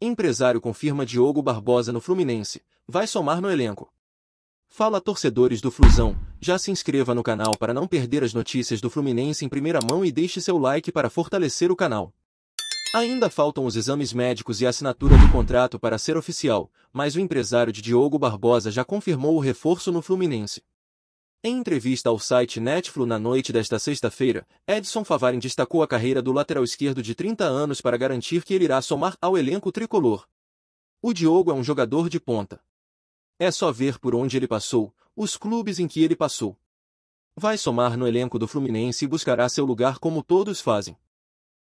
Empresário confirma Diogo Barbosa no Fluminense, vai somar no elenco. Fala torcedores do Flusão, já se inscreva no canal para não perder as notícias do Fluminense em primeira mão e deixe seu like para fortalecer o canal. Ainda faltam os exames médicos e a assinatura do contrato para ser oficial, mas o empresário de Diogo Barbosa já confirmou o reforço no Fluminense. Em entrevista ao site Netflu na noite desta sexta-feira, Edson Favarin destacou a carreira do lateral esquerdo de 30 anos para garantir que ele irá somar ao elenco tricolor. O Diogo é um jogador de ponta. É só ver por onde ele passou, os clubes em que ele passou. Vai somar no elenco do Fluminense e buscará seu lugar como todos fazem.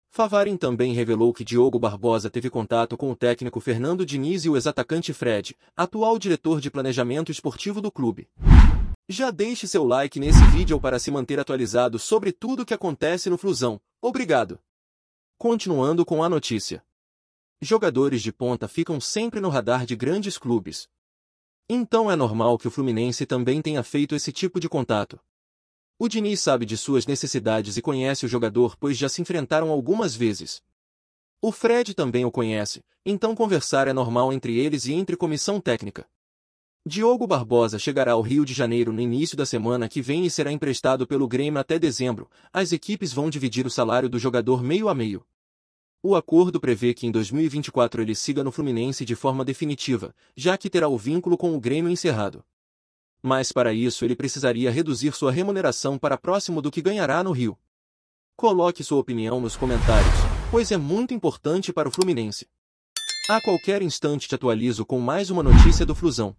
Favarin também revelou que Diogo Barbosa teve contato com o técnico Fernando Diniz e o ex-atacante Fred, atual diretor de planejamento esportivo do clube. Já deixe seu like nesse vídeo para se manter atualizado sobre tudo o que acontece no Flusão. Obrigado. Continuando com a notícia. Jogadores de ponta ficam sempre no radar de grandes clubes. Então é normal que o Fluminense também tenha feito esse tipo de contato. O Diniz sabe de suas necessidades e conhece o jogador pois já se enfrentaram algumas vezes. O Fred também o conhece, então conversar é normal entre eles e entre comissão técnica. Diogo Barbosa chegará ao Rio de Janeiro no início da semana que vem e será emprestado pelo Grêmio até dezembro. As equipes vão dividir o salário do jogador meio a meio. O acordo prevê que em 2024 ele siga no Fluminense de forma definitiva, já que terá o vínculo com o Grêmio encerrado. Mas para isso ele precisaria reduzir sua remuneração para próximo do que ganhará no Rio. Coloque sua opinião nos comentários, pois é muito importante para o Fluminense. A qualquer instante te atualizo com mais uma notícia do Flusão.